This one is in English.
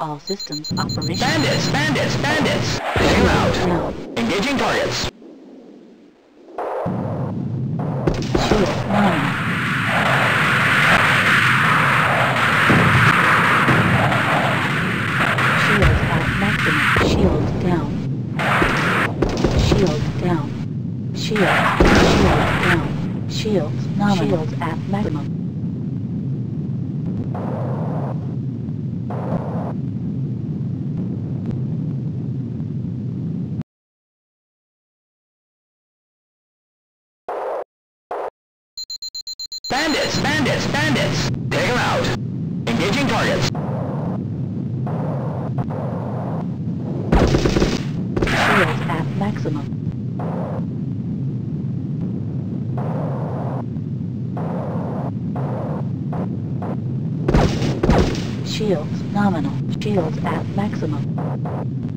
All systems operational. Bandits! Bandits! Bandits! Them out. Now, Engaging targets. Shield at maximum. Shield down. Shield down. Shield. Shield down. Shield nominal. Shield at maximum. Bandits! Bandits! Bandits! Take them out. Engaging targets. Shields at maximum. Shields nominal. Shields at maximum.